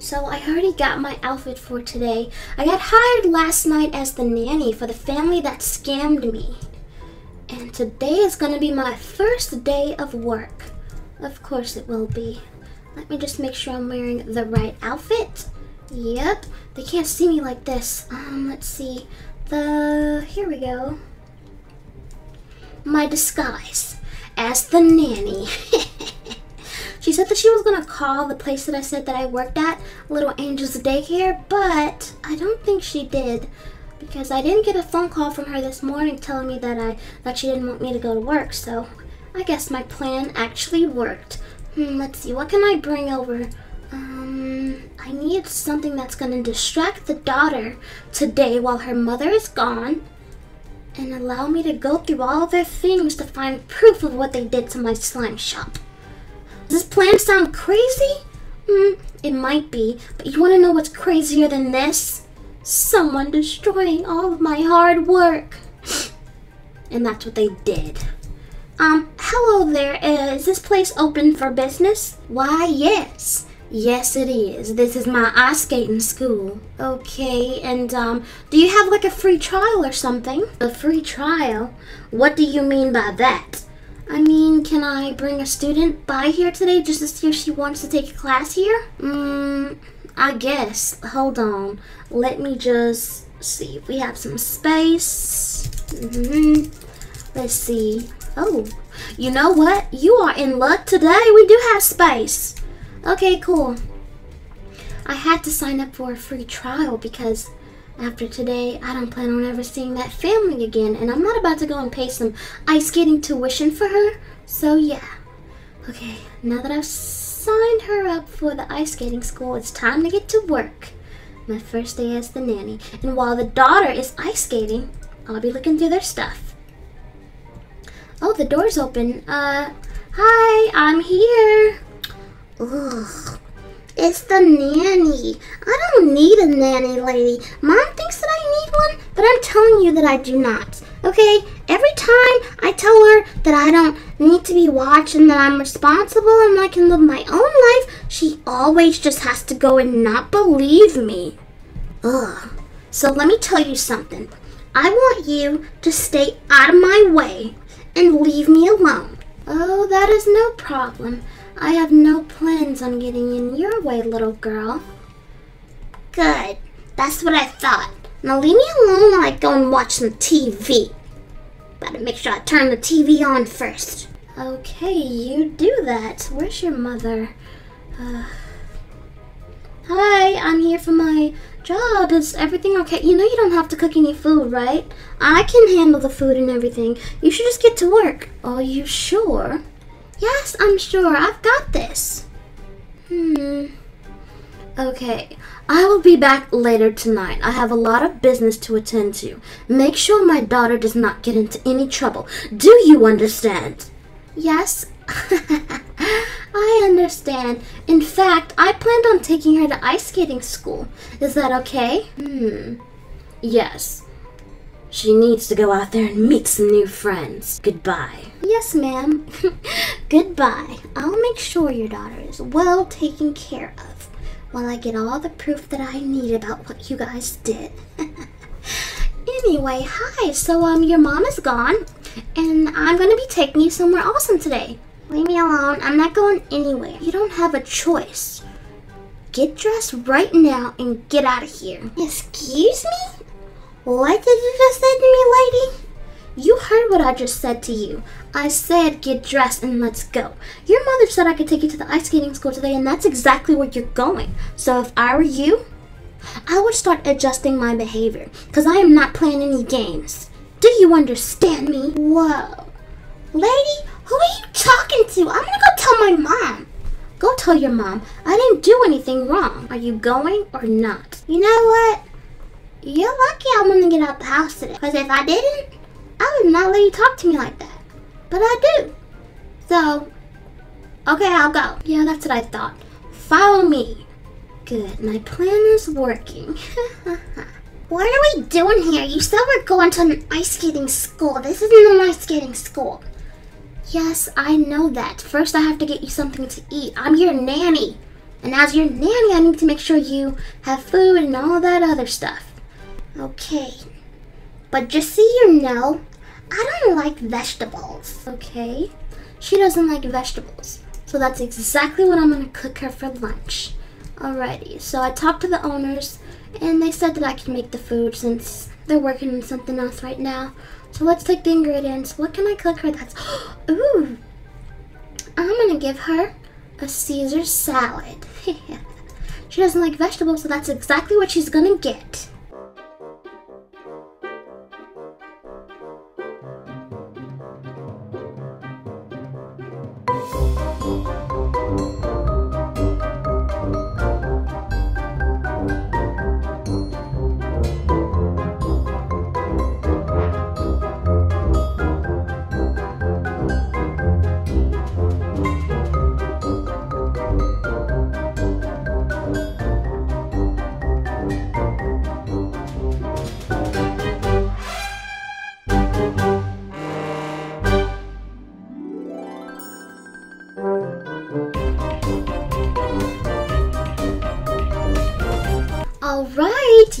So I already got my outfit for today. I got hired last night as the nanny for the family that scammed me. And today is to be my first day of work. Of course it will be. Let me just make sure I'm wearing the right outfit. Yep, they can't see me like this. Um, let's see. The here we go. My disguise as the nanny. she said that she was gonna call the place that I said that I worked at Little Angels Daycare, but I don't think she did because I didn't get a phone call from her this morning telling me that I that she didn't want me to go to work. So I guess my plan actually worked. Hmm, let's see, what can I bring over? Um, I need something that's gonna distract the daughter today while her mother is gone and allow me to go through all their things to find proof of what they did to my slime shop. Does this plan sound crazy? Hmm, it might be, but you want to know what's crazier than this? Someone destroying all of my hard work. And that's what they did. Um, hello there. Is this place open for business? Why, yes. Yes, it is. This is my ice skating school. Okay, and um, do you have like a free trial or something? A free trial? What do you mean by that? I mean, can I bring a student by here today just to see if she wants to take a class here? Hmm, I guess. Hold on. Let me just see if we have some space. hmm Let's see. Oh, you know what? You are in luck today. We do have space. Okay, cool. I had to sign up for a free trial because after today, I don't plan on ever seeing that family again, and I'm not about to go and pay some ice skating tuition for her. So, yeah. Okay, now that I've signed her up for the ice skating school, it's time to get to work. My first day as the nanny. And while the daughter is ice skating, I'll be looking through their stuff. Oh, the door's open. Uh, hi, I'm here. Ugh. It's the nanny. I don't need a nanny, lady. Mom thinks that I need one, but I'm telling you that I do not. Okay? Every time I tell her that I don't need to be watched and that I'm responsible and I can live my own life, she always just has to go and not believe me. Ugh. So let me tell you something. I want you to stay out of my way and leave me alone. Oh, that is no problem. I have no plans on getting in your way, little girl. Good. That's what I thought. Now leave me alone while I go and watch some TV. Better make sure I turn the TV on first. Okay, you do that. Where's your mother? Uh, hi, I'm here for my job. Is everything okay? You know you don't have to cook any food, right? I can handle the food and everything. You should just get to work. Are you sure? Yes, I'm sure. I've got this. Hmm. Okay, I will be back later tonight. I have a lot of business to attend to. Make sure my daughter does not get into any trouble. Do you understand? Yes. I understand. In fact, I planned on taking her to ice skating school. Is that okay? Hmm. Yes. She needs to go out there and meet some new friends. Goodbye. Yes, ma'am. Goodbye. I'll make sure your daughter is well taken care of while I get all the proof that I need about what you guys did. anyway, hi. So, um, your mom is gone, and I'm gonna be taking you somewhere awesome today. Leave me alone. I'm not going anywhere. You don't have a choice. Get dressed right now and get out of here. Excuse me? What did you just say to me, lady? You heard what I just said to you. I said get dressed and let's go. Your mother said I could take you to the ice skating school today, and that's exactly where you're going. So if I were you, I would start adjusting my behavior, because I am not playing any games. Do you understand me? Whoa. Lady, who are you talking to? I'm gonna go tell my mom. Go tell your mom I didn't do anything wrong. Are you going or not? You know what? You're lucky I'm gonna get out the house today. Because if I didn't, I would not let you talk to me like that. But I do. So, okay, I'll go. Yeah, that's what I thought. Follow me. Good, my plan is working. What are we doing here? You said we're going to an ice skating school. This isn't an ice skating school. Yes, I know that. First, I have to get you something to eat. I'm your nanny. And as your nanny, I need to make sure you have food and all that other stuff. Okay. But just so you know, I don't like vegetables. Okay. She doesn't like vegetables. So that's exactly what I'm to cook her for lunch. Alrighty. So I talked to the owners and they said that I can make the food since they're working on something else right now. So let's take the ingredients. What can I cook her that's... Ooh! I'm gonna give her a Caesar salad. she doesn't like vegetables, so that's exactly what she's gonna get.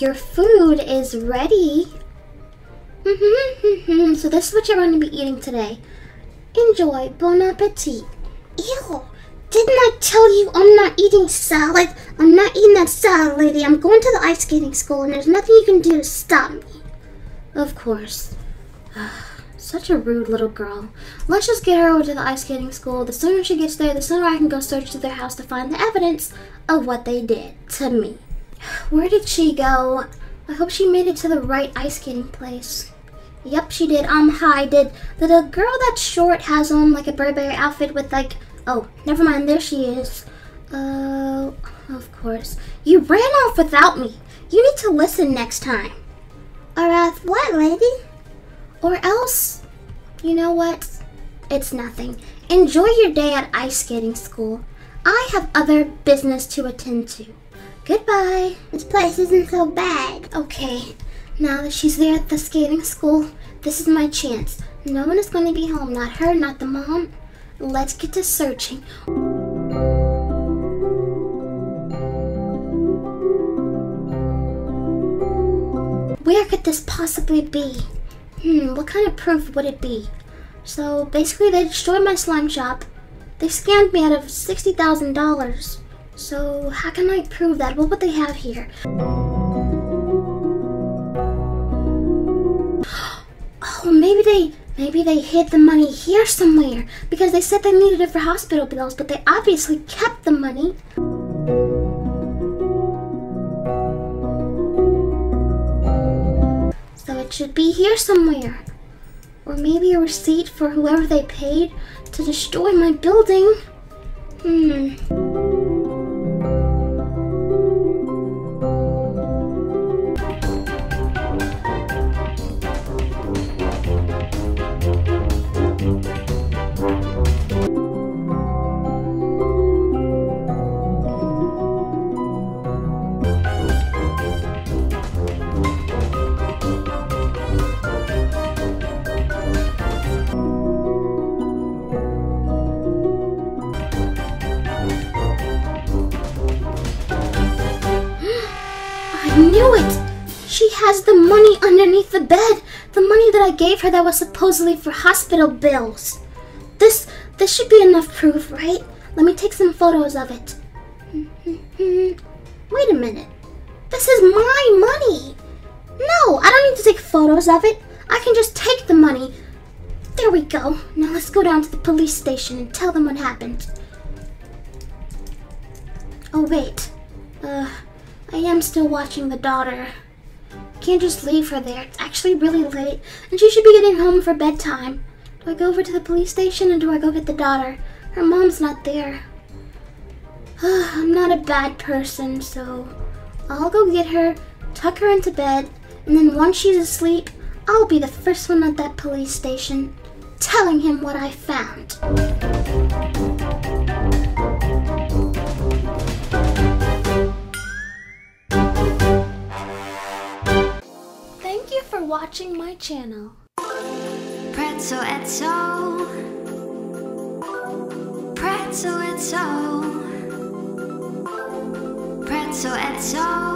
Your food is ready. So this is what you're going to be eating today. Enjoy. Bon appetit. Ew. Didn't I tell you I'm not eating salad? I'm not eating that salad, lady. I'm going to the ice skating school and there's nothing you can do to stop me. Of course. Such a rude little girl. Let's just get her over to the ice skating school. The sooner she gets there, the sooner I can go search through their house to find the evidence of what they did to me. Where did she go? I hope she made it to the right ice skating place. Yep, she did. Um, hi. Did, did the girl that's short has on like a Burberry outfit with like... Oh, never mind. There she is. Uh, of course. You ran off without me. You need to listen next time. Or else what, lady? Or else, you know what? It's nothing. Enjoy your day at ice skating school. I have other business to attend to. Goodbye. This place isn't so bad. Okay, now that she's there at the skating school, this is my chance. No one is going to be home. Not her, not the mom. Let's get to searching. Where could this possibly be? Hmm, what kind of proof would it be? So basically, they destroyed my slime shop. They scammed me out of $60,000. So how can I prove that? What would they have here? Oh, maybe they maybe they hid the money here somewhere because they said they needed it for hospital bills, but they obviously kept the money. So it should be here somewhere. Or maybe a receipt for whoever they paid to destroy my building. Hmm. Knew it! She has the money underneath the bed. The money that I gave her that was supposedly for hospital bills. This this should be enough proof, right? Let me take some photos of it. Wait a minute. This is my money. No, I don't need to take photos of it. I can just take the money. There we go. Now let's go down to the police station and tell them what happened. Oh, wait. Uh, I am still watching the daughter. Can't just leave her there. It's actually really late, and she should be getting home for bedtime. Do I go over to the police station or do I go get the daughter? Her mom's not there. I'm not a bad person, so I'll go get her, tuck her into bed, and then once she's asleep, I'll be the first one at that police station, telling him what I found. Watching my channel. Pretzel Etzel. Pretzel Etzel. Pretzel Etzel.